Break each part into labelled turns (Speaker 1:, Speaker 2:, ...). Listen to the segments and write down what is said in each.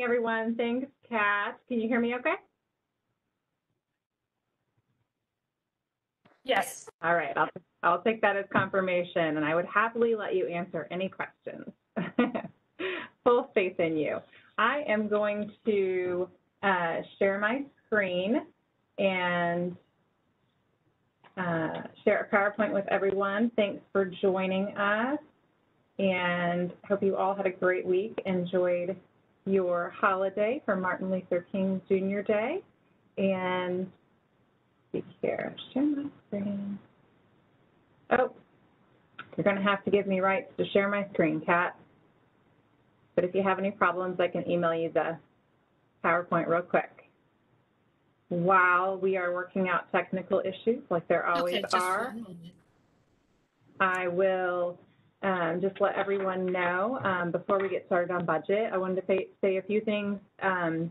Speaker 1: everyone. Thanks, Kat. Can you hear me okay?
Speaker 2: Yes.
Speaker 1: All right, I'll, I'll take that as confirmation, and I would happily let you answer any questions. Full faith in you. I am going to uh, share my screen and uh, share a PowerPoint with everyone. Thanks for joining us, and hope you all had a great week. Enjoyed your holiday for Martin Luther King Jr. Day, and see here, share my screen. Oh, you're going to have to give me rights to share my screen, Kat. But if you have any problems, I can email you the PowerPoint real quick. While we are working out technical issues, like there always
Speaker 2: Okay,
Speaker 1: are. I will um, just let everyone know um, before we get started on budget. I wanted to say, say a few things, um,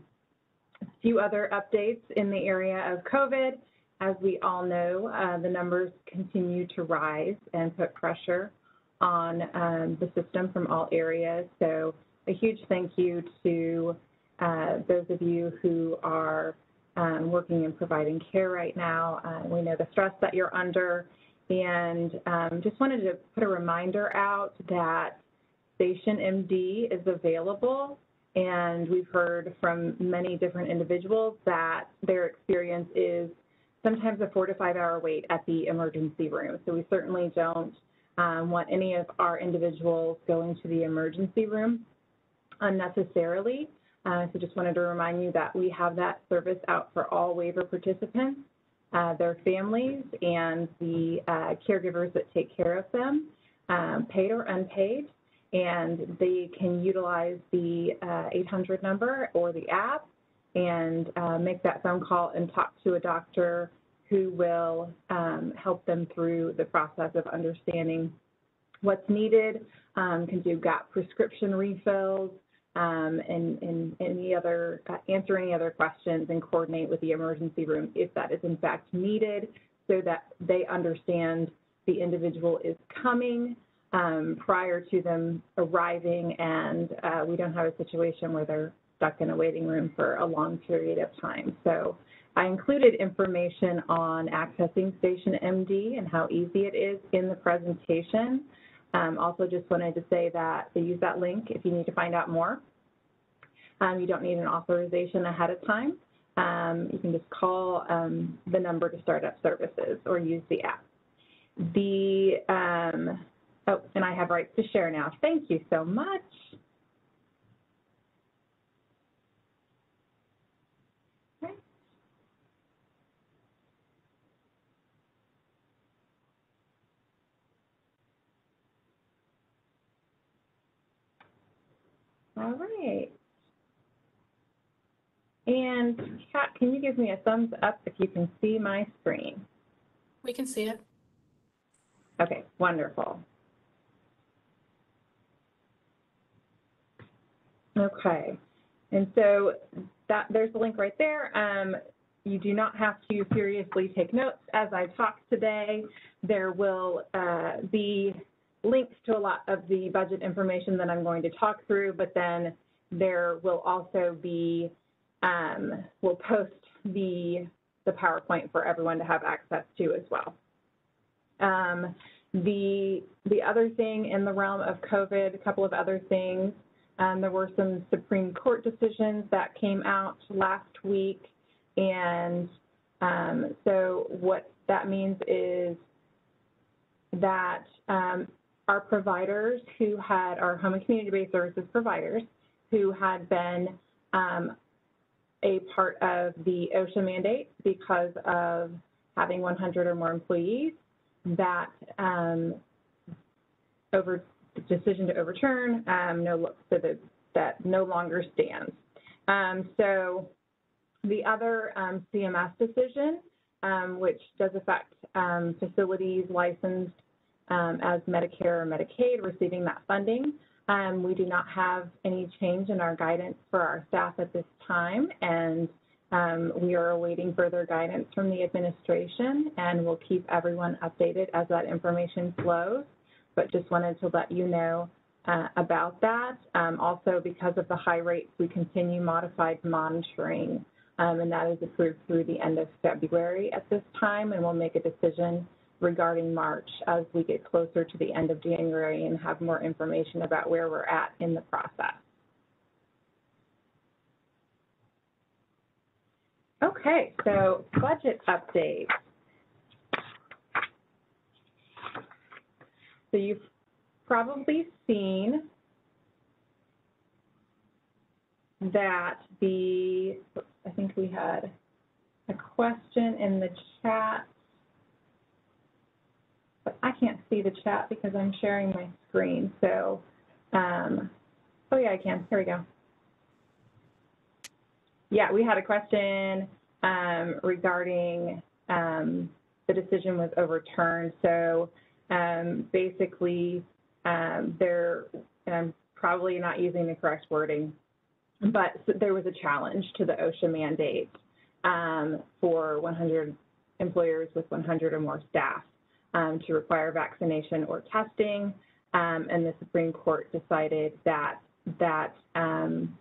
Speaker 1: a few other updates in the area of COVID. As we all know, uh, the numbers continue to rise and put pressure on um, the system from all areas. So a huge thank you to uh, those of you who are um, working and providing care right now. Uh, we know the stress that you're under and um, just wanted to put a reminder out that Station MD is available. And we've heard from many different individuals that their experience is sometimes a four to five hour wait at the emergency room. So we certainly don't um, want any of our individuals going to the emergency room unnecessarily. Uh, so just wanted to remind you that we have that service out for all waiver participants uh, their families and the uh, caregivers that take care of them, um, paid or unpaid, and they can utilize the uh, 800 number or the app and uh, make that phone call and talk to a doctor who will um, help them through the process of understanding what's needed, um, can do GAP prescription refills, um, and, and any other, uh, answer any other questions and coordinate with the emergency room if that is in fact needed so that they understand the individual is coming um, prior to them arriving and uh, we don't have a situation where they're stuck in a waiting room for a long period of time. So I included information on accessing Station MD and how easy it is in the presentation. Um, also just wanted to say that to use that link if you need to find out more. Um, you don't need an authorization ahead of time. Um, you can just call um, the number to start up services or use the app. The, um, oh, and I have rights to share now. Thank you so much. Okay. All right. And Kat, can you give me a thumbs up if you can see my screen?
Speaker 2: We can see it.
Speaker 1: Okay, wonderful. Okay, and so that there's a link right there. Um, you do not have to furiously take notes as I talk today. There will uh, be links to a lot of the budget information that I'm going to talk through, but then there will also be, um, we'll post the, the PowerPoint for everyone to have access to as well. Um, the, the other thing in the realm of COVID, a couple of other things, um, there were some Supreme Court decisions that came out last week. And um, so what that means is that um, our providers who had, our home and community-based services providers who had been um, a part of the OSHA mandate because of having 100 or more employees, that um, over the decision to overturn um, no so that that no longer stands. Um, so the other um, CMS decision, um, which does affect facilities licensed um, as Medicare or Medicaid receiving that funding, we do not have any change in our guidance for our staff at this time, and um, we are awaiting further guidance from the administration, and we'll keep everyone updated as that information flows. But just wanted to let you know uh, about that. Um, also, because of the high rates, we continue modified monitoring, um, and that is approved through the end of February at this time, and we'll make a decision regarding March as we get closer to the end of January and have more information about where we're at in the process. Okay, so budget update. So you've probably seen that the, I think we had a question in the chat, but I can't see the chat because I'm sharing my screen. So, um, oh yeah, I can. Here we go. Yeah, we had a question um, regarding um, the decision was overturned. So um, basically, um, there, and I'm probably not using the correct wording, but there was a challenge to the OSHA mandate um, for 100 employers with 100 or more staff um, to require vaccination or testing. Um, and the Supreme Court decided that that um,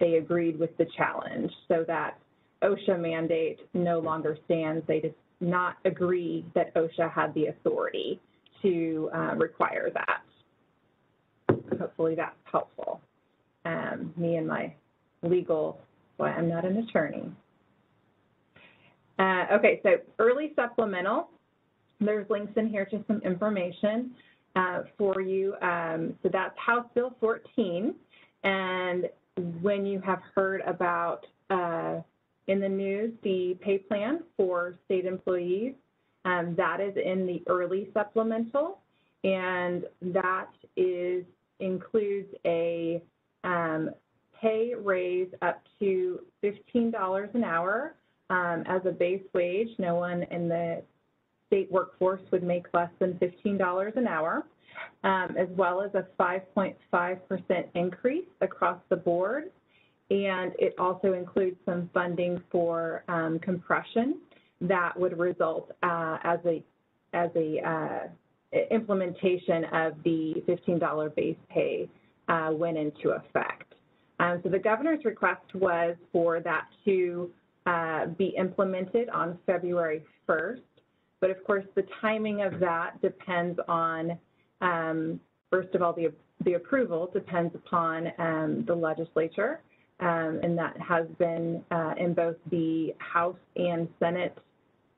Speaker 1: they agreed with the challenge so that OSHA mandate no longer stands. They did not agree that OSHA had the authority to uh, require that. Hopefully that's helpful. Um, me and my legal, why I'm not an attorney. Uh, okay, so early supplemental. There's links in here to some information uh, for you. Um, so that's House Bill 14. And when you have heard about uh, in the news the pay plan for state employees, um, that is in the early supplemental, and that is includes a um, pay raise up to $15 an hour um, as a base wage. No one in the state workforce would make less than $15 an hour, um, as well as a 5.5% increase across the board. And it also includes some funding for um, compression that would result uh, as a as a uh, implementation of the $15 base pay uh, went into effect. Um, so the governor's request was for that to uh, be implemented on February 1st. But of course, the timing of that depends on, um, first of all, the, the approval depends upon um, the legislature. Um, and that has been uh, in both the House and Senate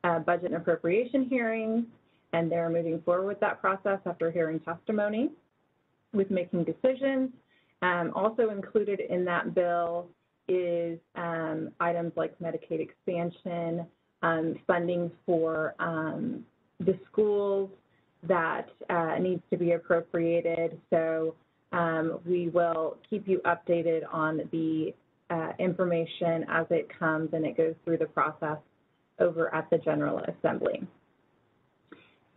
Speaker 1: uh, budget and appropriation hearings, and they're moving forward with that process after hearing testimony with making decisions. Um, also included in that bill is um, items like Medicaid expansion, um, funding for um, the schools that uh, needs to be appropriated. So um, we will keep you updated on the uh, information as it comes and it goes through the process over at the General Assembly.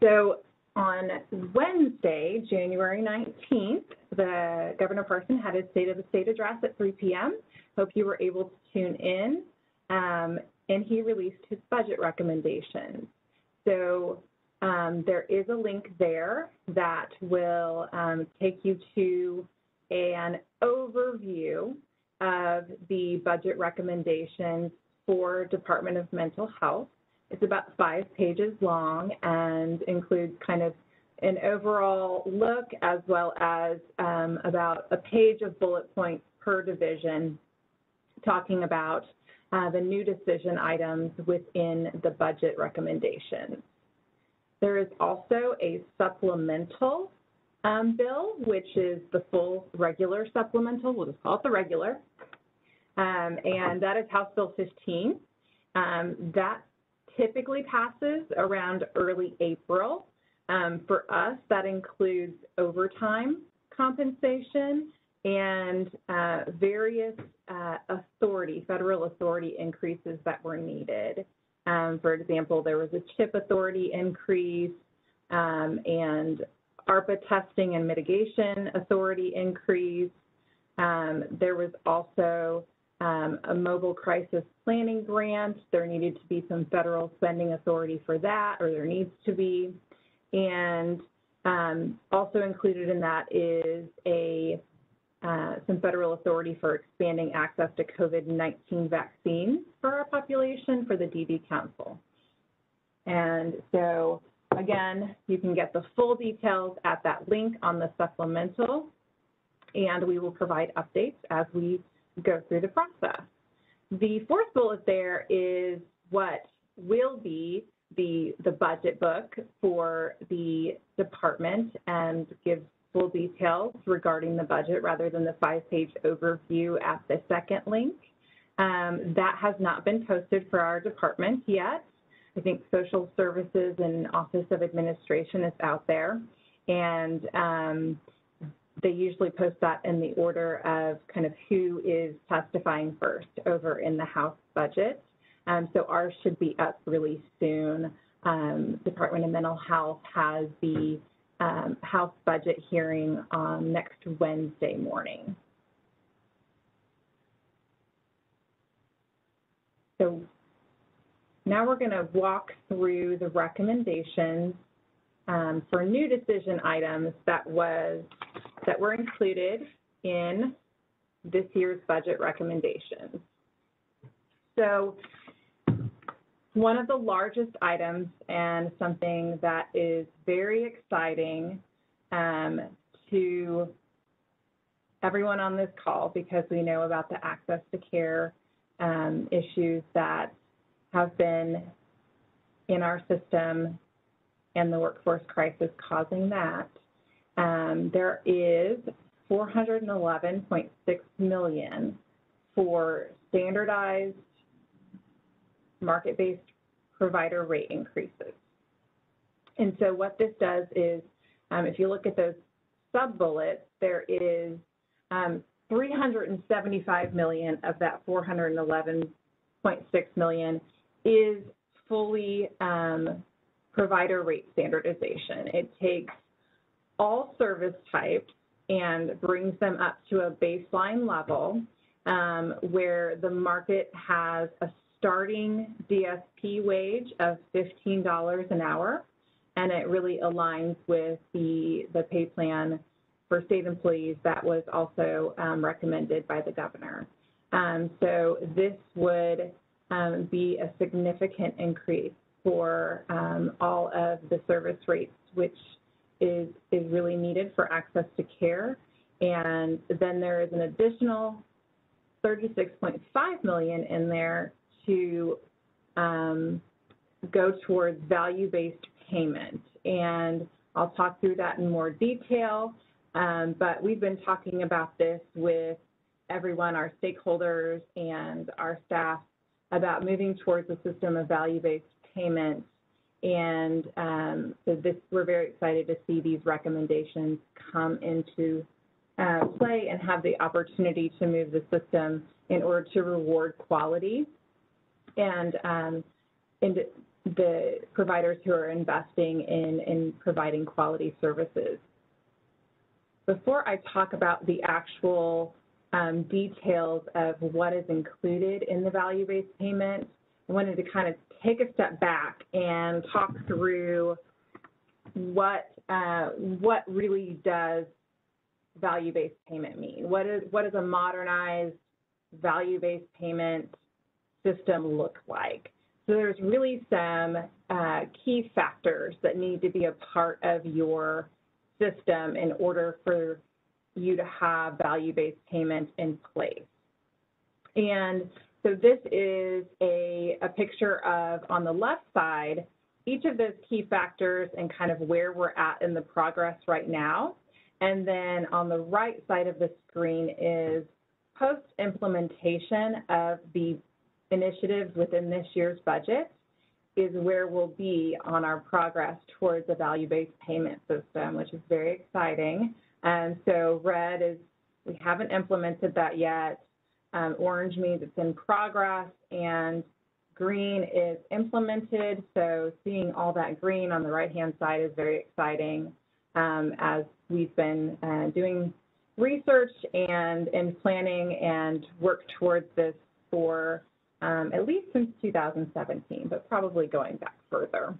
Speaker 1: So on Wednesday, January 19th, the Governor Parson had his State of the State address at 3 p.m. Hope you were able to tune in. Um, and he released his budget recommendations. So um, there is a link there that will um, take you to an overview of the budget recommendations for Department of Mental Health. It's about five pages long and includes kind of an overall look as well as um, about a page of bullet points per division talking about uh, the new decision items within the budget recommendations. There is also a supplemental um, bill, which is the full regular supplemental. We'll just call it the regular. Um, and that is House Bill 15. Um, that typically passes around early April. Um, for us, that includes overtime compensation and uh, various uh, authority, federal authority increases that were needed. Um, for example, there was a CHIP authority increase um, and ARPA testing and mitigation authority increase. Um, there was also um, a mobile crisis planning grant. There needed to be some federal spending authority for that, or there needs to be. And Um, also included in that is a uh, some federal authority for expanding access to COVID-19 vaccines for our population for the DD Council. And so, again, you can get the full details at that link on the supplemental, and we will provide updates as we go through the process. The fourth bullet there is what will be the, the budget book for the department and gives full details regarding the budget rather than the five-page overview at the second link. Um, that has not been posted for our department yet. I think Social Services and Office of Administration is out there. And um, they usually post that in the order of kind of who is testifying first over in the House budget. Um, so ours should be up really soon. Um, Department of Mental Health has the um, House budget hearing on next Wednesday morning. So now we're going to walk through the recommendations um, for new decision items that was that were included in this year's budget recommendations. So one of the largest items and something that is very exciting um, to everyone on this call because we know about the access to care um, issues that have been in our system and the workforce crisis causing that. Um, there is 411.6 million for standardized market-based provider rate increases. And so what this does is, um, if you look at those sub-bullets, there is um, 375 million of that 411.6 million is fully um, provider rate standardization. It takes all service types and brings them up to a baseline level um, where the market has a starting DSP wage of $15 an hour, and it really aligns with the, the pay plan for state employees that was also um, recommended by the governor. Um, so this would um, be a significant increase for um, all of the service rates, which is, is really needed for access to care. And then there is an additional 36.5 million in there to um, go towards value-based payment. And I'll talk through that in more detail, um, but we've been talking about this with everyone, our stakeholders and our staff, about moving towards a system of value-based payment. And um, so this, we're very excited to see these recommendations come into uh, play and have the opportunity to move the system in order to reward quality and um, the providers who are investing in, in providing quality services. Before I talk about the actual um, details of what is included in the value-based payment, I wanted to kind of take a step back and talk through what uh, what really does value-based payment mean? What is what is a modernized value-based payment system look like? So there's really some uh, key factors that need to be a part of your system in order for you to have value-based payment in place. And so this is a, a picture of, on the left side, each of those key factors and kind of where we're at in the progress right now. And then on the right side of the screen is post-implementation of the initiatives within this year's budget is where we'll be on our progress towards a value-based payment system, which is very exciting. And so red is we haven't implemented that yet. Um, orange means it's in progress, and green is implemented. So seeing all that green on the right-hand side is very exciting um, as we've been uh, doing research and, and planning and work towards this for um, at least since 2017, but probably going back further.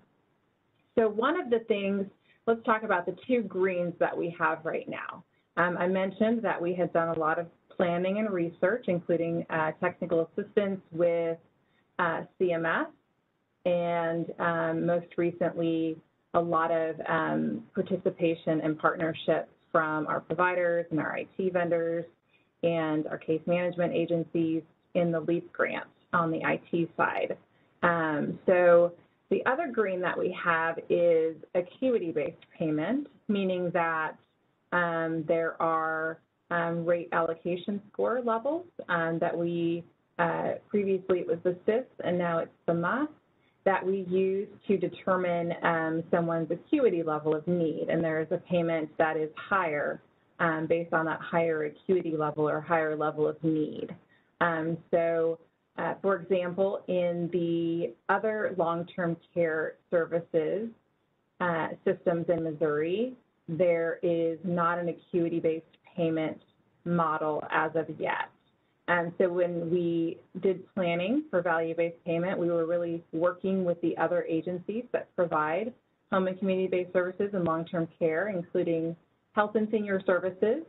Speaker 1: So one of the things let's talk about the two greens that we have right now. Um, I mentioned that we had done a lot of planning and research, including uh, technical assistance with uh, CMS, and um, most recently, a lot of um, participation and partnerships from our providers and our IT vendors and our case management agencies in the LEAP grant on the IT side. Um, so the other green that we have is acuity-based payment, meaning that um, there are um, rate allocation score levels um, that we, uh, previously it was the SIS and now it's the MAS that we use to determine um, someone's acuity level of need. And there is a payment that is higher um, based on that higher acuity level or higher level of need. So, uh, for example, in the other long-term care services uh, systems in Missouri, there is not an acuity-based payment model as of yet. And so when we did planning for value-based payment, we were really working with the other agencies that provide home and community-based services and long-term care, including Health and Senior Services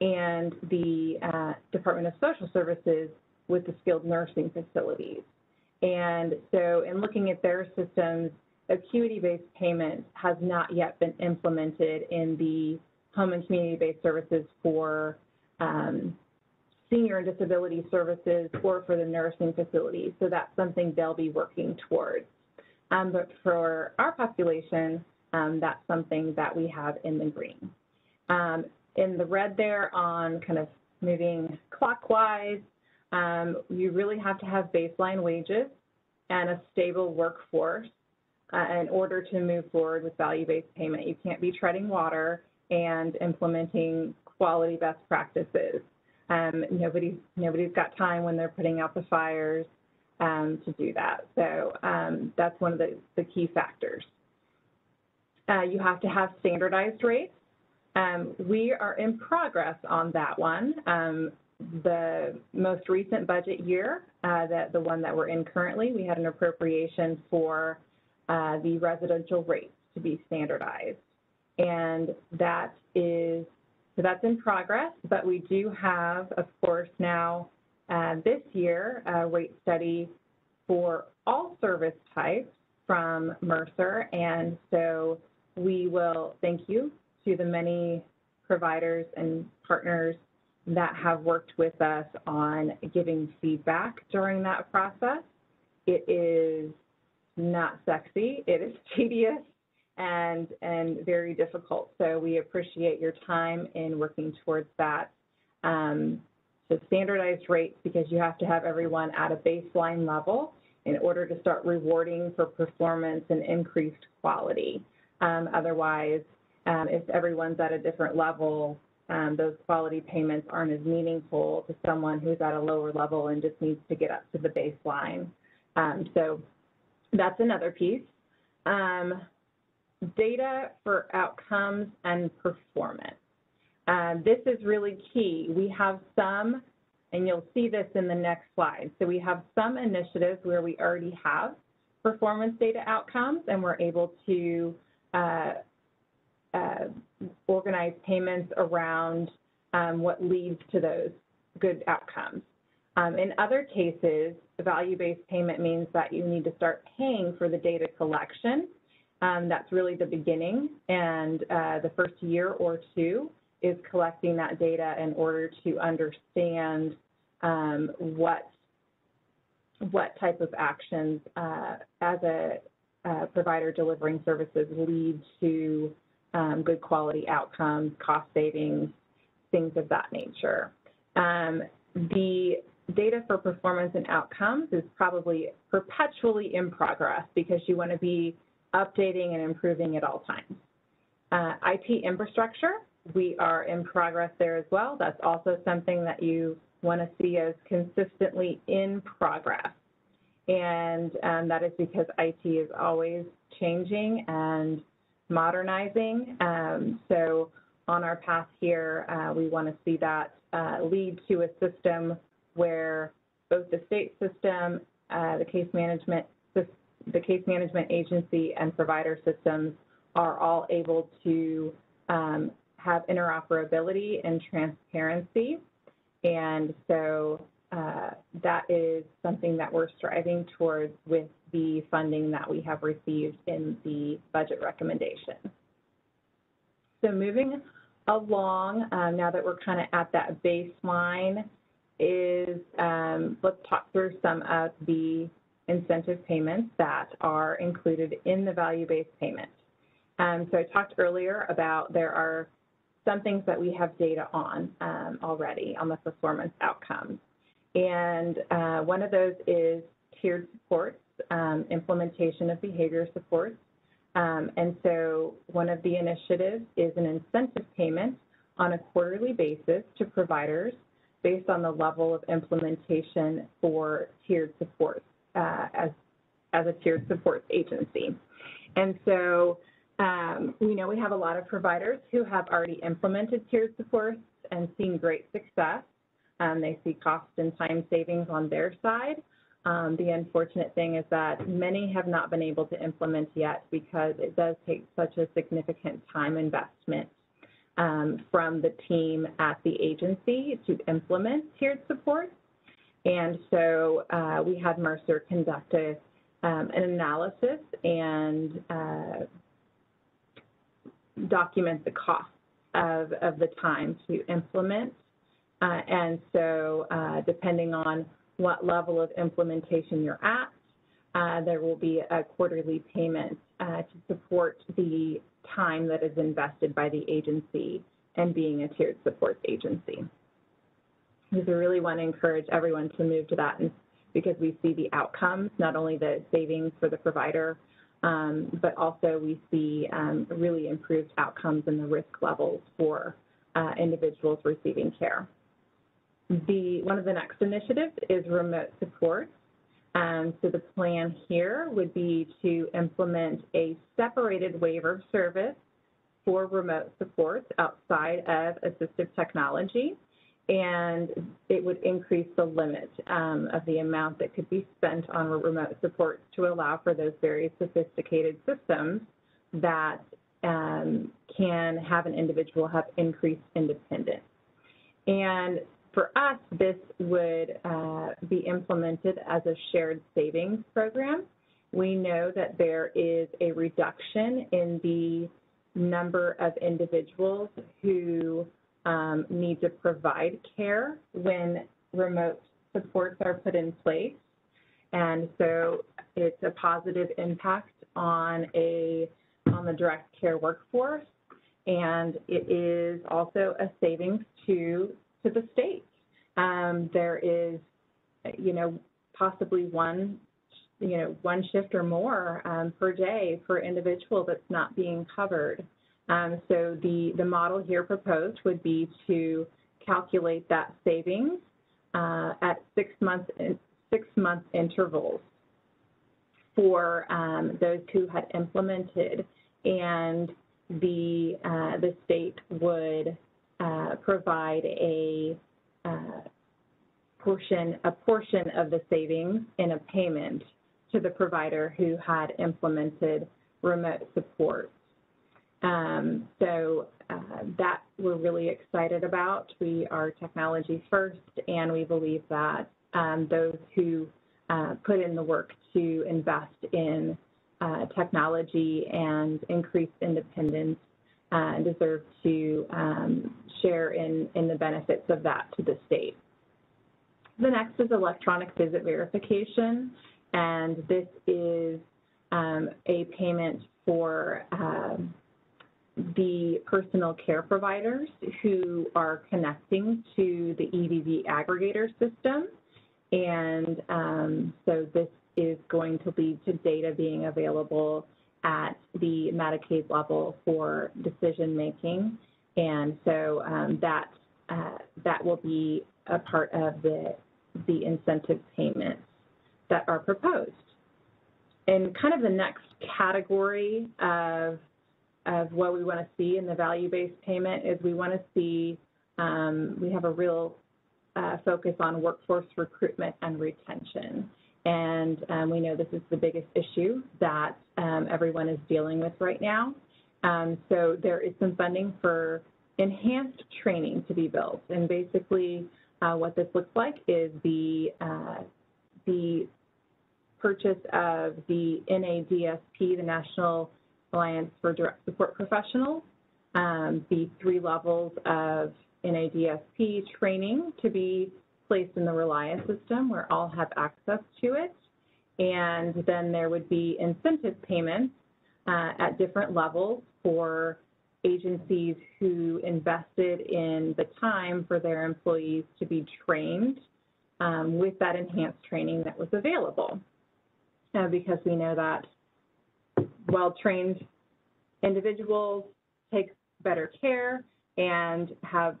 Speaker 1: and the uh, Department of Social Services with the skilled nursing facilities. And so in looking at their systems, acuity-based payment has not yet been implemented in the home and community-based services for um, senior and disability services or for the nursing facilities. So that's something they'll be working towards. Um, but for our population, um, that's something that we have in the green. Um, in the red there on kind of moving clockwise, um, you really have to have baseline wages and a stable workforce uh, in order to move forward with value-based payment. You can't be treading water and implementing quality best practices. Um, nobody's, nobody's got time when they're putting out the fires um, to do that. So um, that's one of the, the key factors. Uh, you have to have standardized rates. Um, we are in progress on that one. Um, the most recent budget year, uh, that the one that we're in currently, we had an appropriation for uh, the residential rates to be standardized. And that is so that's in progress, but we do have, of course, now uh, this year a rate study for all service types from Mercer. And so we will thank you to the many providers and partners that have worked with us on giving feedback during that process. It is not sexy, it is tedious, and, and very difficult. So we appreciate your time in working towards that. Um, so standardized rates because you have to have everyone at a baseline level in order to start rewarding for performance and increased quality. Um, otherwise, um, if everyone's at a different level, um, those quality payments aren't as meaningful to someone who's at a lower level and just needs to get up to the baseline. Um, so that's another piece. Um, data for outcomes and performance. Uh, this is really key. We have some, and you'll see this in the next slide. So we have some initiatives where we already have performance data outcomes, and we're able to uh, organize payments around um, what leads to those good outcomes. Um, in other cases, the value-based payment means that you need to start paying for the data collection um, that's really the beginning, and uh, the first year or two is collecting that data in order to understand um, what what type of actions uh, as a uh, provider delivering services lead to um, good quality outcomes, cost savings, things of that nature. Um, the data for performance and outcomes is probably perpetually in progress because you want to be updating and improving at all times. Uh, IT infrastructure, we are in progress there as well. That's also something that you want to see as consistently in progress. And um, that is because IT is always changing and modernizing. Um, so on our path here, uh, we want to see that uh, lead to a system where both the state system, uh, the case management the case management agency and provider systems are all able to um, have interoperability and transparency. And so uh, that is something that we're striving towards with the funding that we have received in the budget recommendation. So moving along, um, now that we're kind of at that baseline, is um, let's talk through some of the incentive payments that are included in the value-based payment. Um, so I talked earlier about there are some things that we have data on um, already on the performance outcomes. And uh, one of those is tiered supports, um, implementation of behavior supports. Um, and so one of the initiatives is an incentive payment on a quarterly basis to providers based on the level of implementation for tiered supports uh, as, as a tiered supports agency. And so um, we know we have a lot of providers who have already implemented tiered supports and seen great success. Um, they see cost and time savings on their side. Um, the unfortunate thing is that many have not been able to implement yet because it does take such a significant time investment um, from the team at the agency to implement tiered supports. And so uh, we had Mercer conduct a, um, an analysis and uh, document the cost of, of the time to implement. Uh, and so uh, depending on what level of implementation you're at, uh, there will be a quarterly payment uh, to support the time that is invested by the agency and being a tiered supports agency. We really want to encourage everyone to move to that because we see the outcomes, not only the savings for the provider, um, but also we see um, really improved outcomes in the risk levels for uh, individuals receiving care. The, one of the next initiatives is remote support. Um, so the plan here would be to implement a separated waiver service for remote supports outside of assistive technology, and it would increase the limit um, of the amount that could be spent on remote support to allow for those very sophisticated systems that um, can have an individual have increased independence. And for us, this would uh, be implemented as a shared savings program. We know that there is a reduction in the number of individuals who um, need to provide care when remote supports are put in place. And so it's a positive impact on a on the direct care workforce, and it is also a savings to to the state. Um, there is, you know, possibly one you know, one shift or more um, per day per individual that's not being covered. Um, so the, the model here proposed would be to calculate that savings uh, at six month, six month intervals for um, those who had implemented and the, uh, the state would uh, provide a uh, portion, a portion of the savings in a payment to the provider who had implemented remote support. Um, so uh, that we're really excited about. We are technology first, and we believe that um, those who uh, put in the work to invest in uh, technology and increase independence uh, deserve to um, share in, in the benefits of that to the state. The next is electronic visit verification and this is um, a payment for um, the personal care providers who are connecting to the EVV aggregator system. And um, so this is going to lead to data being available at the Medicaid level for decision making. And so um, that, uh, that will be a part of the, the incentive payments that are proposed. And kind of the next category of, of what we want to see in the value-based payment is we want to see, um, we have a real uh, focus on workforce recruitment and retention. And um, we know this is the biggest issue that um, everyone is dealing with right now. Um, so there is some funding for enhanced training to be built. And basically, uh, what this looks like is the, uh, the purchase of the NADSP, the National Alliance for Direct Support Professionals, um, the three levels of NADSP training to be placed in the RELIA system where all have access to it. And then there would be incentive payments uh, at different levels for agencies who invested in the time for their employees to be trained um, with that enhanced training that was available. Uh, because we know that well-trained individuals take better care and have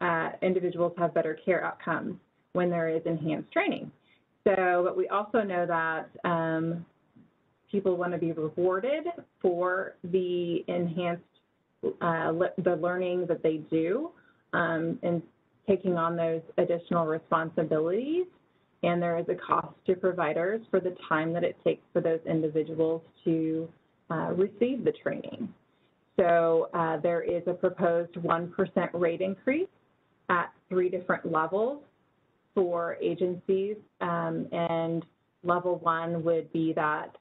Speaker 1: uh, individuals have better care outcomes when there is enhanced training. So, but we also know that um, people want to be rewarded for the enhanced, uh, le the learning that they do um, and taking on those additional responsibilities. And there is a cost to providers for the time that it takes for those individuals to uh, receive the training. So uh, there is a proposed 1% rate increase at three different levels for agencies. Um, and level one would be that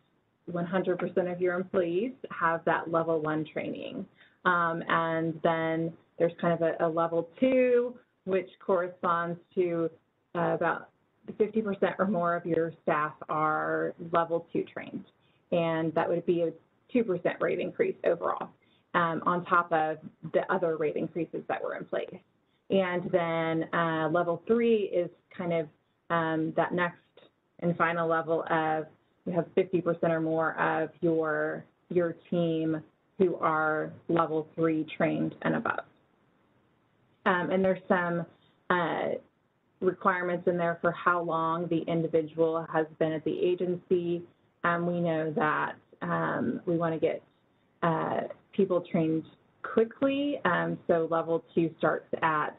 Speaker 1: 100% of your employees have that level one training. Um, and then there's kind of a, a, level two, which corresponds to uh, about 50% or more of your staff are level two trained. And that would be a 2% rate increase overall um, on top of the other rate increases that were in place. And then uh, level three is kind of um, that next and final level of you have 50% or more of your your team who are level three trained and above. Um, and there's some uh, requirements in there for how long the individual has been at the agency. Um, we know that um, we want to get uh, people trained quickly. Um, so level two starts at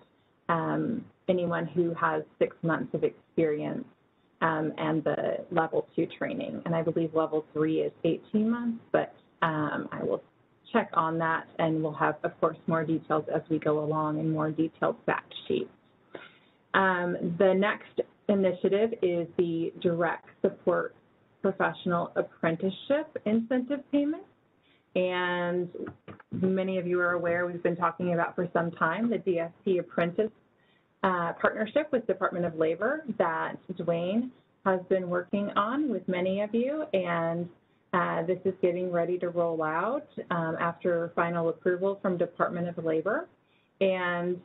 Speaker 1: um, anyone who has six months of experience um, and the level two training. And I believe level three is 18 months, but um, I will check on that and we'll have, of course, more details as we go along and more detailed fact sheets. Um, the next initiative is the direct support professional apprenticeship incentive payment. And many of you are aware, we've been talking about for some time the DSP Apprentice uh, partnership with Department of Labor that Dwayne has been working on with many of you. And uh, this is getting ready to roll out um, after final approval from Department of Labor. And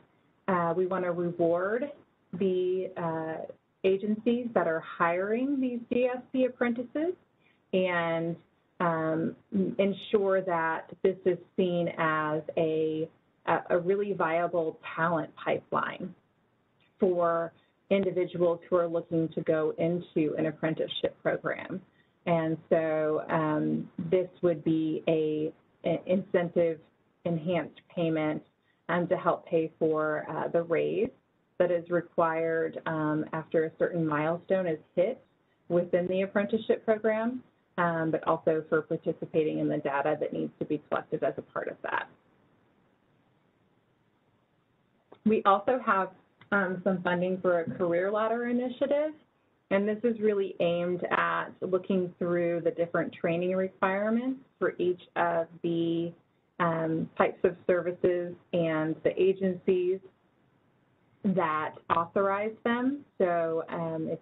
Speaker 1: uh, we want to reward the uh, agencies that are hiring these DSP apprentices and um, ensure that this is seen as a, a really viable talent pipeline for individuals who are looking to go into an apprenticeship program. And so um, this would be a, an incentive enhanced payment um, to help pay for uh, the raise that is required um, after a certain milestone is hit within the apprenticeship program um, but also for participating in the data that needs to be collected as a part of that. We also have um, some funding for a career ladder initiative, and this is really aimed at looking through the different training requirements for each of the um, types of services and the agencies that authorize them. So um, it's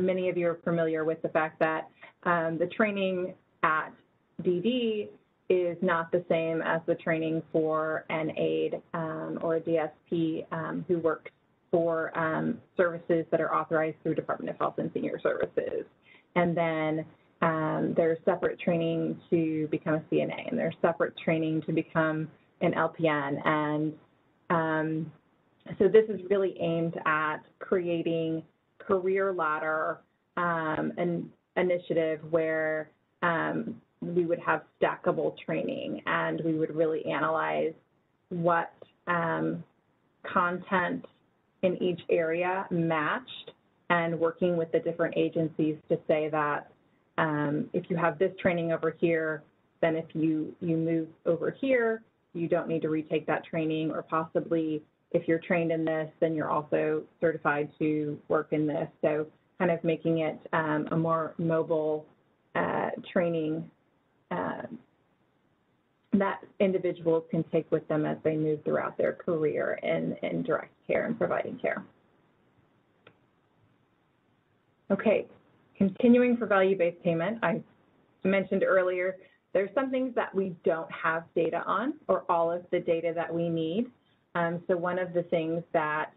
Speaker 1: many of you are familiar with the fact that um, the training at DD is not the same as the training for an aide um, or a DSP um, who works for um, services that are authorized through Department of Health and Senior Services. And then um, there's separate training to become a CNA, and there's separate training to become an LPN. And um, so this is really aimed at creating career ladder um, an initiative where um, we would have stackable training and we would really analyze what um, content in each area matched and working with the different agencies to say that um, if you have this training over here, then if you, you move over here, you don't need to retake that training, or possibly if you're trained in this, then you're also certified to work in this. So kind of making it um, a more mobile uh, training uh, that individuals can take with them as they move throughout their career in, in direct care and providing care. Okay, continuing for value-based payment, I mentioned earlier, there's some things that we don't have data on or all of the data that we need. Um, so one of the things that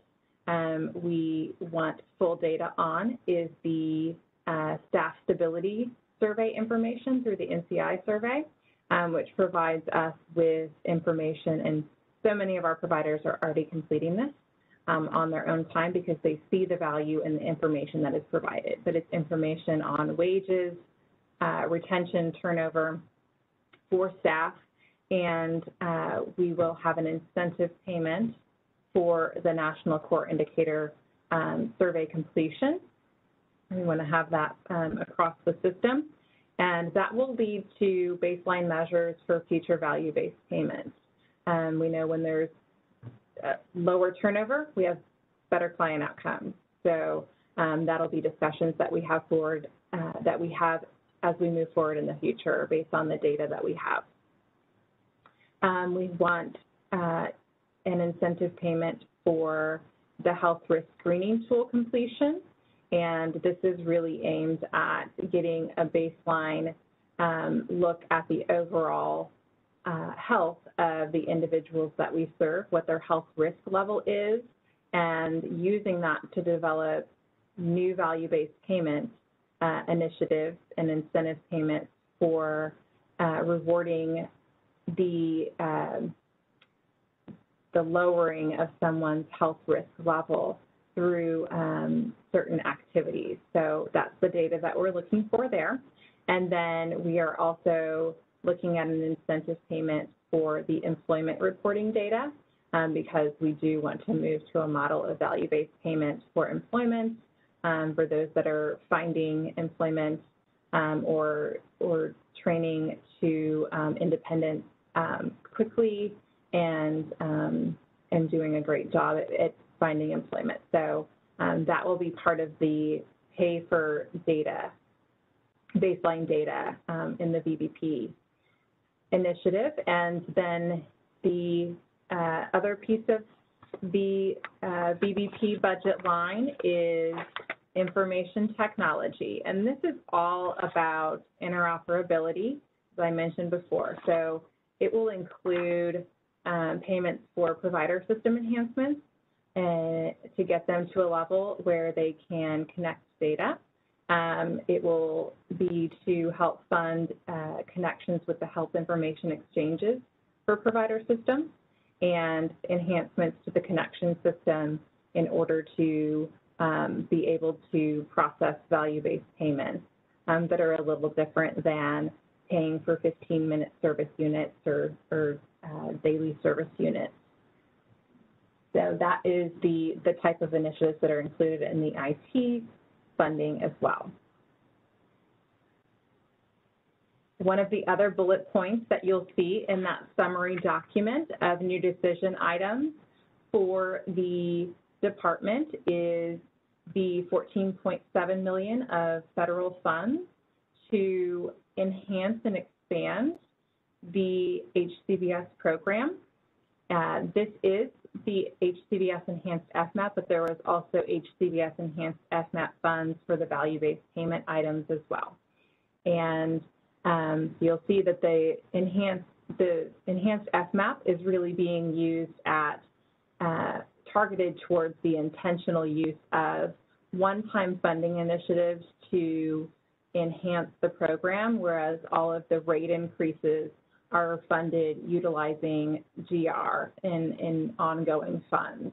Speaker 1: um, we want full data on is the uh, staff stability survey information through the NCI survey, um, which provides us with information, and so many of our providers are already completing this um, on their own time because they see the value in the information that is provided. But it's information on wages, uh, retention, turnover for staff, and uh, we will have an incentive payment for the National Core Indicator um, survey completion. We want to have that um, across the system, and that will lead to baseline measures for future value-based payments. Um, we know when there's lower turnover, we have better client outcomes. So um, that'll be discussions that we have forward, uh, that we have as we move forward in the future based on the data that we have. Um, we want uh, an incentive payment for the health risk screening tool completion. And this is really aimed at getting a baseline um, look at the overall uh, health of the individuals that we serve, what their health risk level is, and using that to develop new value-based payment uh, initiatives and incentive payments for uh, rewarding the um, the lowering of someone's health risk level through um, certain activities. So that's the data that we're looking for there. And then we are also looking at an incentive payment for the employment reporting data um, because we do want to move to a model of value-based payment for employment um, for those that are finding employment um, or, or training to um, independence um, quickly and, um, and doing a great job at, at finding employment. So that will be part of the pay for data, baseline data in the VBP initiative. And then the uh, other piece of the uh, VBP budget line is information technology. And this is all about interoperability, as I mentioned before. So it will include um, payments for provider system enhancements uh, to get them to a level where they can connect data. Um, it will be to help fund uh, connections with the health information exchanges for provider systems and enhancements to the connection system in order to um, be able to process value-based payments um, that are a little different than paying for 15-minute service units or, or uh, daily service units. So that is the, the type of initiatives that are included in the IT funding as well. One of the other bullet points that you'll see in that summary document of new decision items for the department is the 14.7 million of federal funds to enhance and expand the HCBS program. Uh, this is the HCBS Enhanced FMAP, but there was also HCBS Enhanced FMAP funds for the value-based payment items as well. And um, you'll see that the enhanced, the enhanced FMAP is really being used at uh, targeted towards the intentional use of one-time funding initiatives to enhance the program, whereas all of the rate increases are funded utilizing GR in, in ongoing funds.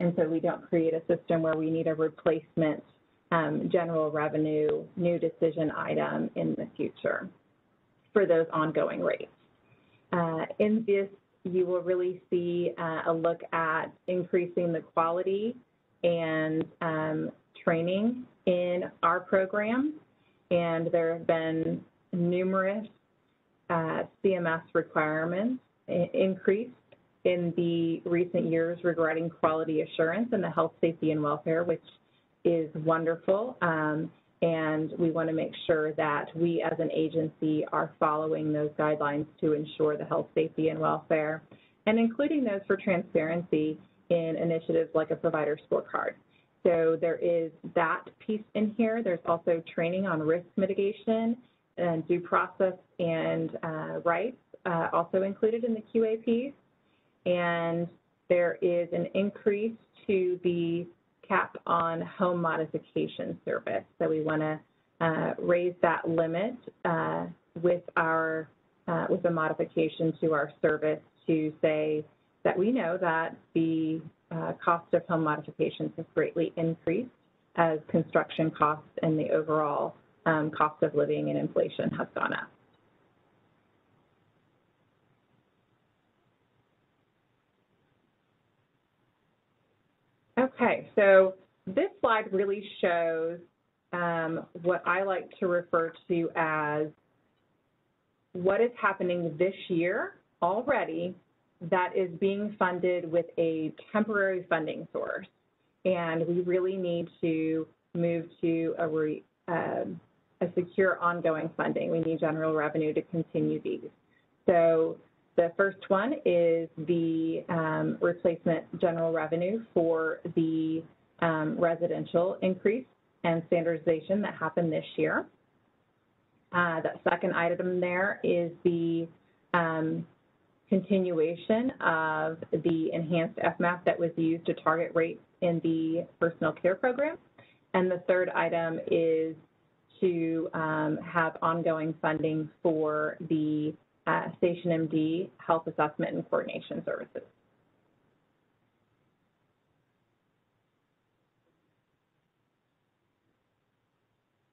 Speaker 1: And so we don't create a system where we need a replacement um, general revenue new decision item in the future for those ongoing rates. Uh, in this you will really see uh, a look at increasing the quality and um, training in our program. And there have been numerous uh, CMS requirements increased in the recent years regarding quality assurance and the health, safety, and welfare, which is wonderful. Um, and we want to make sure that we as an agency are following those guidelines to ensure the health, safety, and welfare, and including those for transparency in initiatives like a provider scorecard. So there is that piece in here. There's also training on risk mitigation and due process and uh, rights uh, also included in the QA piece. And there is an increase to the cap on home modification service. So we want to uh, raise that limit uh, with our uh, with a modification to our service to say that we know that the uh, cost of home modifications has greatly increased as construction costs and the overall um, cost of living and inflation has gone up. Okay, so this slide really shows um, what I like to refer to as what is happening this year already that is being funded with a temporary funding source. And we really need to move to a, re, uh, a secure ongoing funding. We need general revenue to continue these. So the first one is the um, replacement general revenue for the um, residential increase and standardization that happened this year. Uh, the second item there is the um, continuation of the enhanced FMAP that was used to target rates in the personal care program. And the third item is to um, have ongoing funding for the uh, Station MD health assessment and coordination services.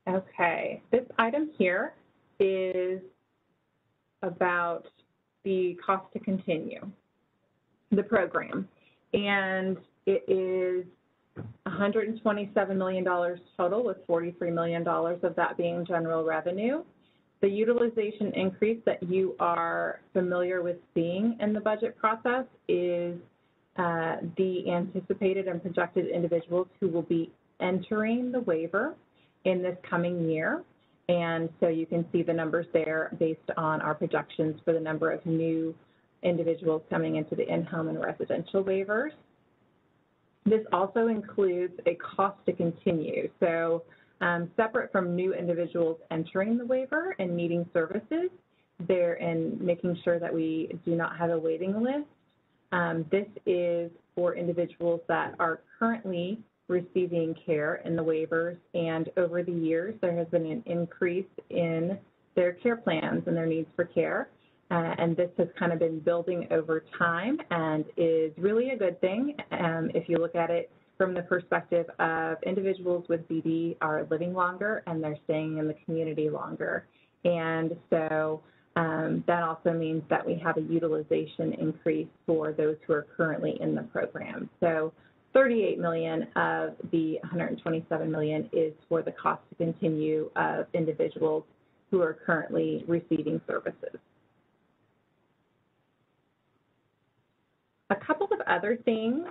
Speaker 1: Okay, this item here is about the cost to continue the program. And it is $127 million total, with $43 million of that being general revenue. The utilization increase that you are familiar with seeing in the budget process is uh, the anticipated and projected individuals who will be entering the waiver in this coming year. And so you can see the numbers there based on our projections for the number of new individuals coming into the in-home and residential waivers. This also includes a cost to continue. So um, separate from new individuals entering the waiver and needing services, there and making sure that we do not have a waiting list. Um, this is for individuals that are currently receiving care in the waivers, and over the years, there has been an increase in their care plans and their needs for care. Uh, and this has kind of been building over time and is really a good thing um, if you look at it from the perspective of individuals with DD are living longer and they're staying in the community longer. And so um, that also means that we have a utilization increase for those who are currently in the program. So 38 million of the 127 million is for the cost to continue of individuals who are currently receiving services. A couple of other things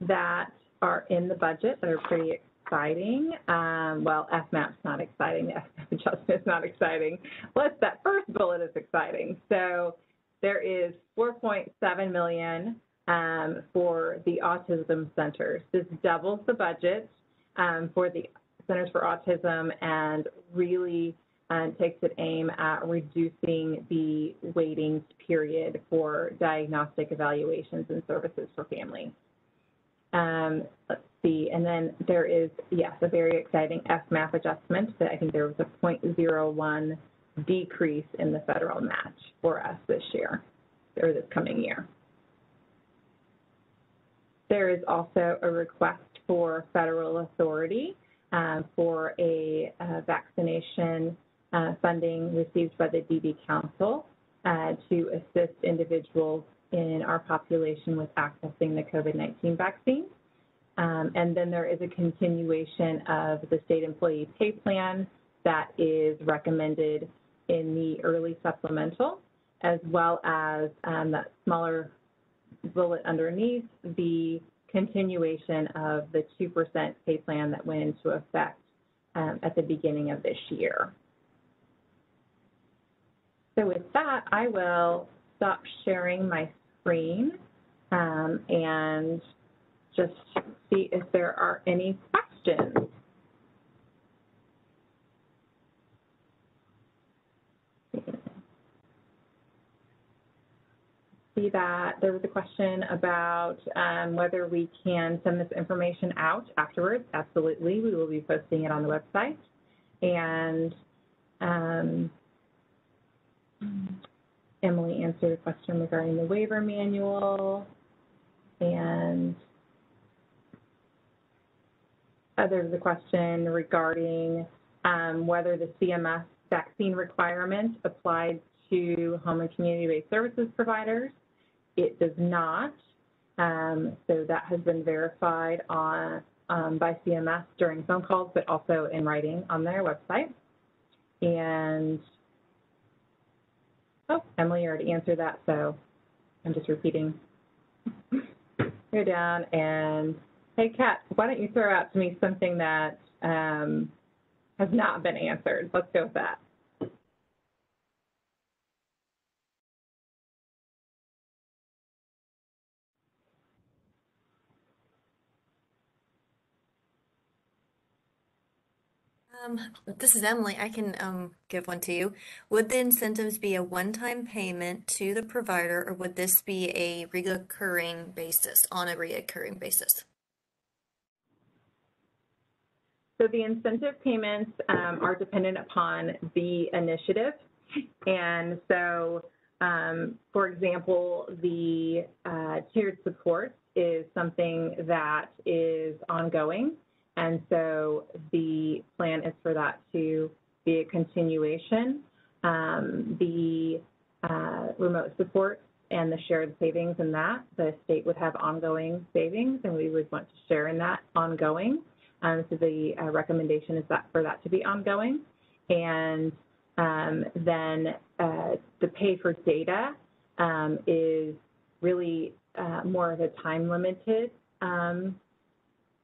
Speaker 1: that are in the budget that are pretty exciting. Um, well, FMAP's not exciting. The FMAP adjustment is not exciting. What's that first bullet is exciting. So there is 4.7 million um, for the autism centers. This doubles the budget um, for the Centers for Autism and really um, takes an aim at reducing the waiting period for diagnostic evaluations and services for families. Um, let's see, and then there is, yes, a very exciting FMAP adjustment that I think there was a 0.01 decrease in the federal match for us this year, or this coming year. There is also a request for federal authority uh, for a vaccination uh, funding received by the DD Council uh, to assist individuals in our population with accessing the COVID-19 vaccine. Um, and then there is a continuation of the state employee pay plan that is recommended in the early supplemental, as well as um, that smaller bullet underneath, the continuation of the 2% pay plan that went into effect um, at the beginning of this year. So with that, I will stop sharing my screen um, and just see if there are any questions. See that there was a question about um, whether we can send this information out afterwards. Absolutely, we will be posting it on the website. And um, Emily answered a question regarding the waiver manual and other the question regarding um, whether the CMS vaccine requirement applied to home and community-based services providers. It does not. Um, so that has been verified on um, by CMS during phone calls, but also in writing on their website. And oh, Emily already answered that, so I'm just repeating. Go down and hey, Kat, why don't you throw out to me something that um, has not been answered? Let's go with that.
Speaker 2: Um, this is Emily. I can um, give one to you. Would the incentives be a one-time payment to the provider, or would this be a recurring basis on a recurring basis?
Speaker 1: So the incentive payments um, are dependent upon the initiative. And so, um, for example, the uh, tiered support is something that is ongoing. And so the plan is for that to be a continuation. Um, the uh, remote support and the shared savings in that, the state would have ongoing savings and we would want to share in that ongoing. Um, so the uh, recommendation is that for that to be ongoing. And um, then uh, the pay for data um, is really uh, more of a time limited um,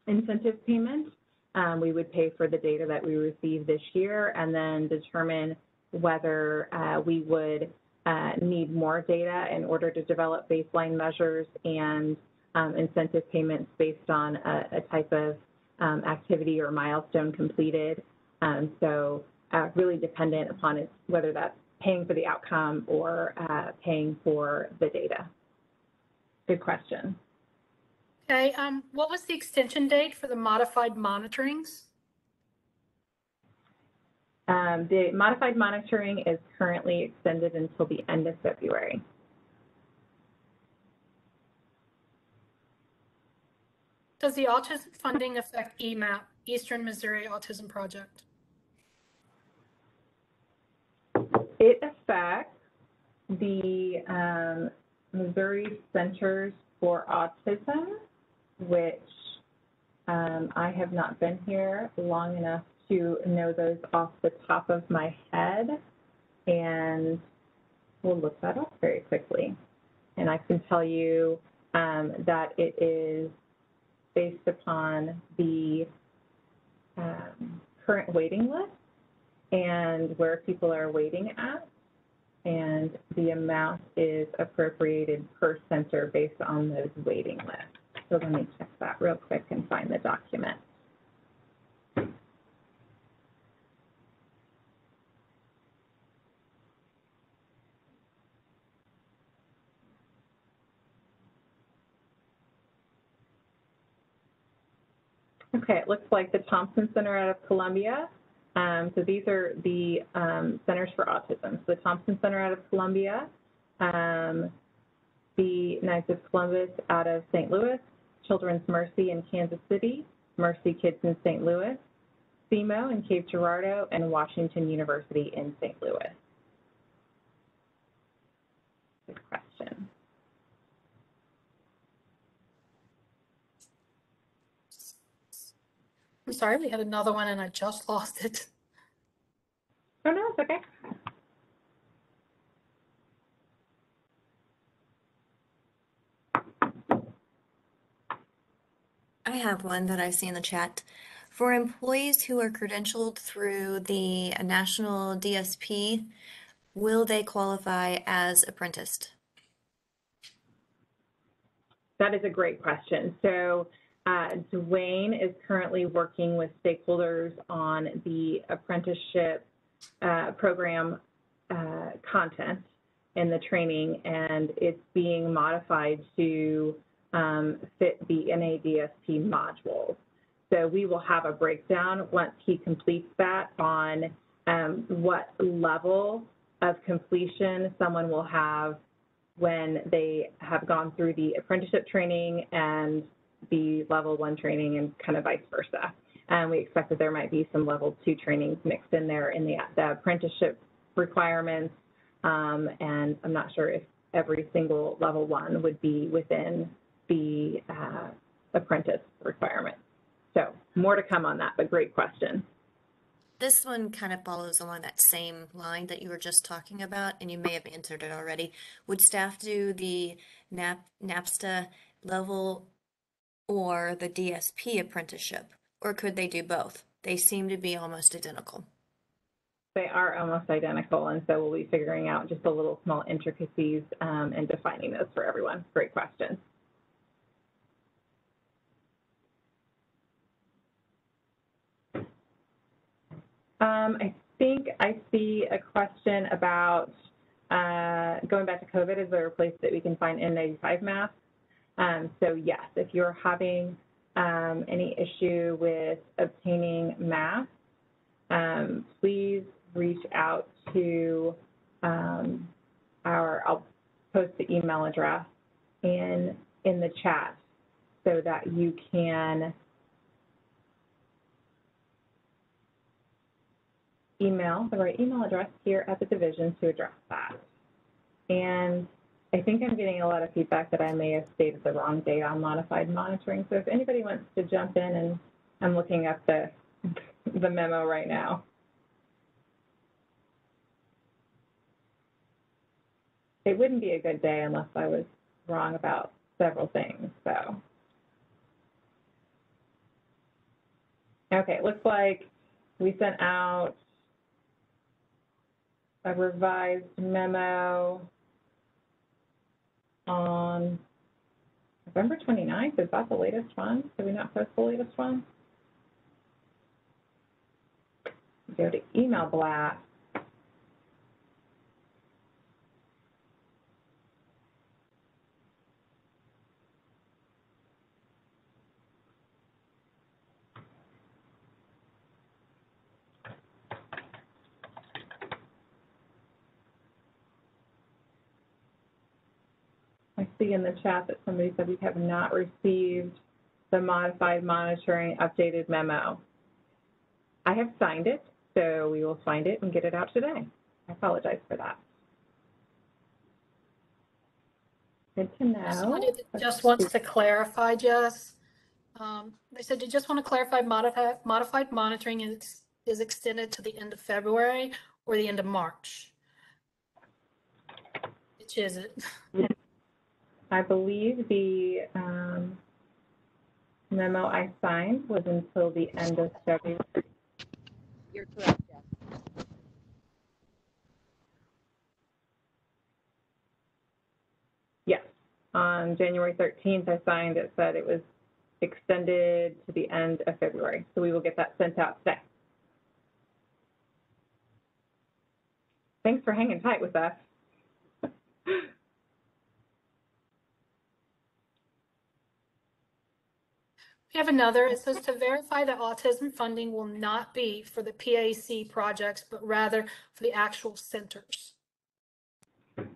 Speaker 1: incentive payment. Um, we would pay for the data that we receive this year and then determine whether uh, we would uh, need more data in order to develop baseline measures and um, incentive payments based on a, a type of um, activity or milestone completed. Um, so uh, really dependent upon it, whether that's paying for the outcome or uh, paying for the data. Good question.
Speaker 3: Okay, um, what was the extension date for the modified monitorings?
Speaker 1: Um, the modified monitoring is currently extended until the end of February.
Speaker 3: Does the autism funding affect EMAP, Eastern Missouri Autism Project?
Speaker 1: It affects the um, Missouri Centers for Autism, which um, I have not been here long enough to know those off the top of my head. And we'll look that up very quickly. And I can tell you um, that it is based upon the um, current waiting list and where people are waiting at. And the amount is appropriated per center based on those waiting lists. So let me check that real quick and find the document. Okay, it looks like the Thompson Center out of Columbia. Um, so these are the um, centers for autism. So the Thompson Center out of Columbia, um, the Knights of Columbus out of St. Louis, Children's Mercy in Kansas City, Mercy Kids in St. Louis, SEMO in Cape Girardeau, and Washington University in St. Louis. Good question.
Speaker 3: I'm sorry, we had another one and I just lost it.
Speaker 1: Oh, no, it's okay.
Speaker 2: I have one that I see in the chat. For employees who are credentialed through the national DSP, will they qualify as apprenticed?
Speaker 1: That is a great question. So uh, Dwayne is currently working with stakeholders on the apprenticeship uh, program uh, content and the training, and it's being modified to um, fit the NADSP modules. So we will have a breakdown once he completes that on um, what level of completion someone will have when they have gone through the apprenticeship training and the level one training and kind of vice versa. And we expect that there might be some level two trainings mixed in there in the, the apprenticeship requirements. Um, and I'm not sure if every single level one would be within the uh, apprentice requirement. So more to come on that, but great question.
Speaker 2: This one kind of follows along that same line that you were just talking about, and you may have answered it already. Would staff do the NAP, NAPSTA level or the DSP apprenticeship, or could they do both? They seem to be almost identical.
Speaker 1: They are almost identical, and so we'll be figuring out just the little small intricacies um, and defining those for everyone. Great question. Um, I think I see a question about uh, going back to COVID, is there a place that we can find N95 masks? Um, so yes, if you're having um, any issue with obtaining masks, um, please reach out to um, our, I'll post the email address in, in the chat so that you can email the right email address here at the division to address that. And I think I'm getting a lot of feedback that I may have stated the wrong date on modified monitoring. So if anybody wants to jump in and I'm looking up the, the memo right now. It wouldn't be a good day unless I was wrong about several things, so. Okay, it looks like we sent out a revised memo on November 29th. Is that the latest one? Did we not post the latest one? Go to email blast. I see in the chat that somebody said we have not received the modified monitoring updated memo. I have signed it, so we will find it and get it out today. I apologize for that. Good to know.
Speaker 3: Somebody that just wants to clarify, Jess. Um, They said you just want to clarify modified, modified monitoring is, is extended to the end of February or the end of March. Which is it?
Speaker 1: I believe the um, memo I signed was until the end of February.
Speaker 4: You're correct, Jeff.
Speaker 1: Yes, on January 13th, I signed, it said it was extended to the end of February. So we will get that sent out today. Thanks for hanging tight with us.
Speaker 3: We have another. It says to verify that autism funding will not be for the PAC projects, but rather for the actual centers.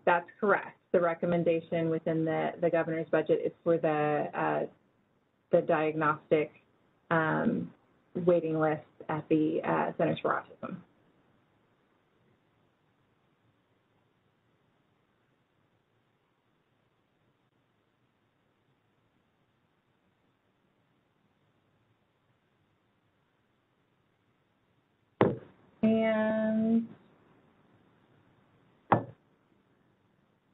Speaker 1: That's correct. The recommendation within the, the governor's budget is for the, uh, the diagnostic um, waiting list at the uh, Centers for Autism. And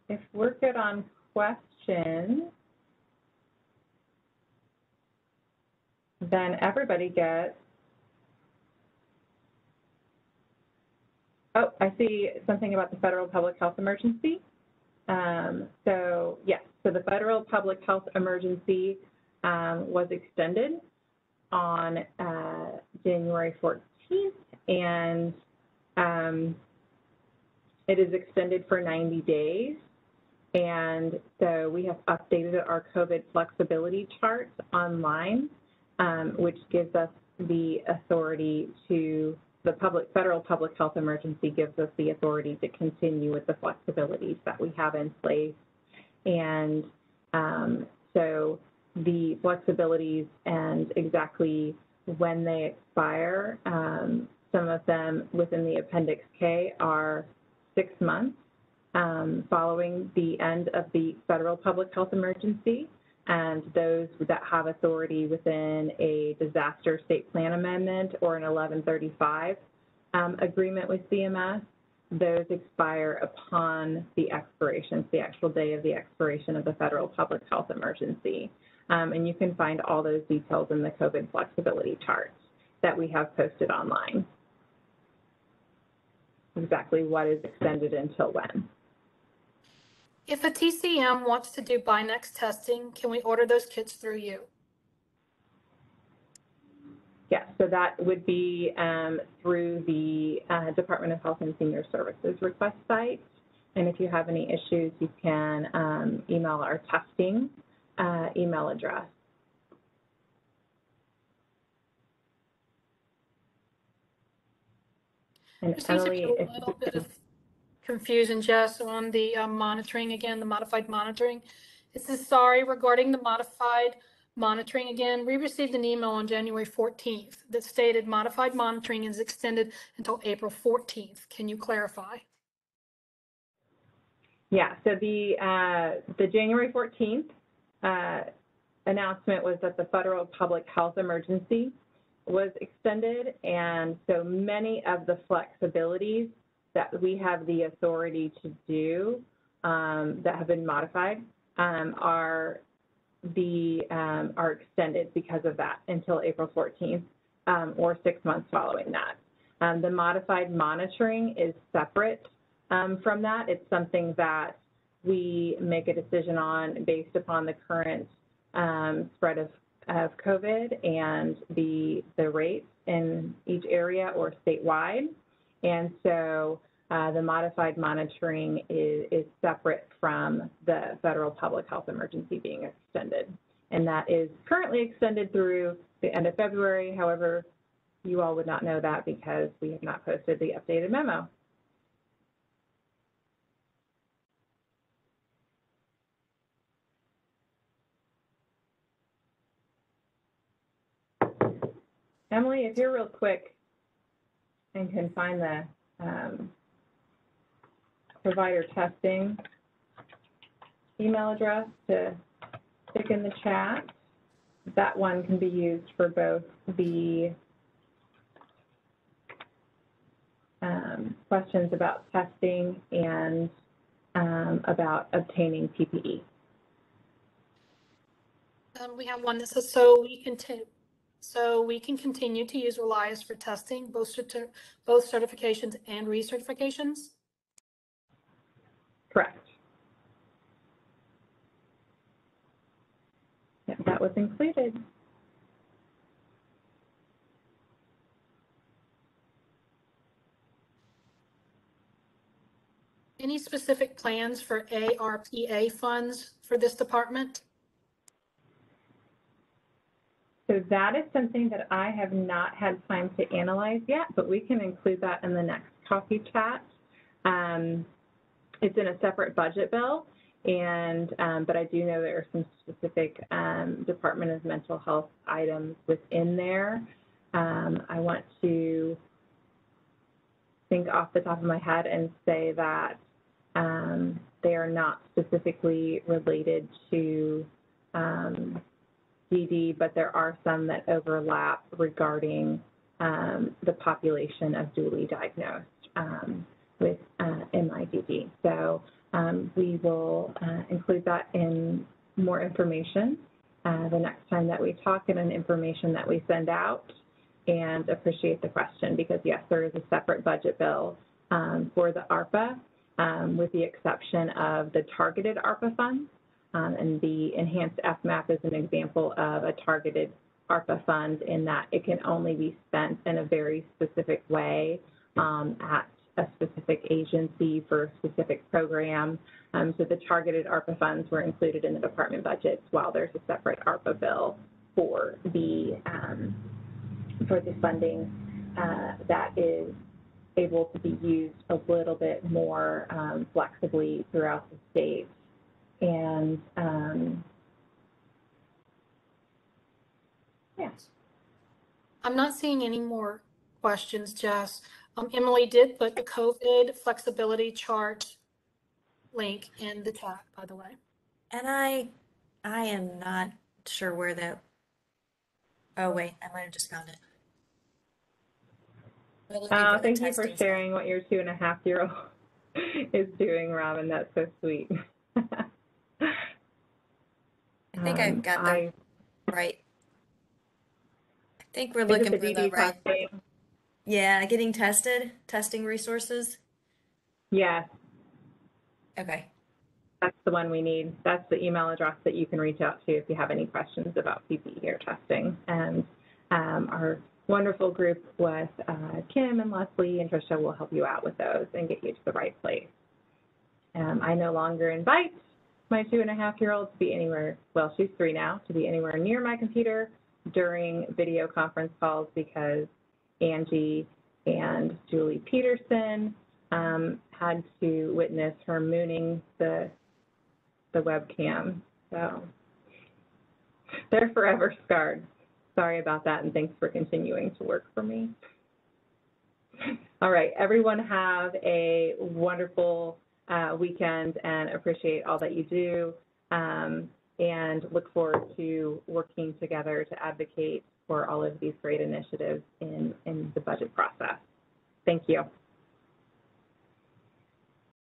Speaker 1: if we're good on questions, then everybody gets, oh, I see something about the federal public health emergency. Um, so, yes, so the federal public health emergency um, was extended on uh, January 14th, and um, it is extended for 90 days. And so we have updated our COVID flexibility chart online, um, which gives us the authority to, the public, federal public health emergency gives us the authority to continue with the flexibilities that we have in place. And um, so the flexibilities and exactly when they expire, um, some of them within the Appendix K are six months um, following the end of the federal public health emergency. And those that have authority within a disaster state plan amendment or an 1135 um, agreement with CMS, those expire upon the expiration, the actual day of the expiration of the federal public health emergency. Um, and you can find all those details in the COVID flexibility charts that we have posted online. Exactly what is extended until when.
Speaker 3: If a TCM wants to do Binax testing, can we order those kits through you?
Speaker 1: Yes, so that would be um, through the uh, Department of Health and Senior Services request site. And if you have any issues, you can um, email our testing uh, email address. And
Speaker 3: There seems to be
Speaker 1: Emily,
Speaker 3: a
Speaker 1: if
Speaker 3: little
Speaker 1: you
Speaker 3: bit
Speaker 1: could-
Speaker 3: of confusion, Jess, on the um, monitoring again, the modified monitoring. This is sorry, regarding the modified monitoring again, we received an email on January 14th that stated modified monitoring is extended until April 14th. Can you clarify?
Speaker 1: Yeah, so the, uh, the January 14th uh, announcement was that the federal public health emergency was extended, and so many of the flexibilities that we have the authority to do um, that have been modified um, are the um, are extended because of that until April 14th um, or six months following that. Um, the modified monitoring is separate um, from that. It's something that we make a decision on based upon the current spread of, of COVID and the, the rates in each area or statewide. And so uh, the modified monitoring is, is separate from the federal public health emergency being extended. And that is currently extended through the end of February. However, you all would not know that because we have not posted the updated memo. Emily, if you're real quick and can find the um, provider testing email address to stick in the chat, that one can be used for both the um, questions about testing and um, about obtaining PPE.
Speaker 3: Um, we have one that says, so we can, so we can continue to use Relias for testing, both certi- both certifications and recertifications?
Speaker 1: Correct. Yep, that was included.
Speaker 3: Any specific plans for ARPA funds for this department?
Speaker 1: So that is something that I have not had time to analyze yet, but we can include that in the next coffee chat. Um, it's in a separate budget bill, and um, but I do know there are some specific um, Department of Mental Health items within there. Um, I want to think off the top of my head and say that um, they are not specifically related to um, DD, but there are some that overlap regarding um, the population of dually diagnosed um, with uh, MIDD. So um, we will uh, include that in more information uh, the next time that we talk and in information that we send out. And appreciate the question because yes, there is a separate budget bill um, for the ARPA, um, with the exception of the targeted ARPA funds. Um, and the enhanced FMAP is an example of a targeted ARPA fund in that it can only be spent in a very specific way um, at a specific agency for a specific program. Um, so the targeted ARPA funds were included in the department budgets while there's a separate ARPA bill for the um, for the funding uh, that is able to be used a little bit more um, flexibly throughout the state. And um, yeah,
Speaker 3: I'm not seeing any more questions, Jess. Um, Emily did put the COVID flexibility chart link in the chat, by the way.
Speaker 2: And I, I am not sure where that. Oh wait, I might have just found it. We're
Speaker 1: uh, thank you for sharing what your two and a half year old is doing, Robin. That's so sweet.
Speaker 2: I think I've
Speaker 1: Um,
Speaker 2: got the
Speaker 1: I-
Speaker 2: right. I think we're
Speaker 1: is
Speaker 2: looking for the
Speaker 1: DD
Speaker 2: right.
Speaker 1: testing?
Speaker 2: Yeah, getting tested, testing resources.
Speaker 1: Yes,
Speaker 2: Okay.
Speaker 1: that's the one we need. That's the email address that you can reach out to if you have any questions about PPE or testing. And um, our wonderful group with uh, Kim and Leslie and Trisha will help you out with those and get you to the right place. Um, I no longer invite my two and a half year old to be anywhere, well, she's three now, to be anywhere near my computer during video conference calls because Angie and Julie Peterson um, had to witness her mooning the the webcam. So they're forever scarred. Sorry about that, and thanks for continuing to work for me. All right, everyone have a wonderful uh, weekend and appreciate all that you do um, and look forward to working together to advocate for all of these great initiatives in, in the budget process. Thank you.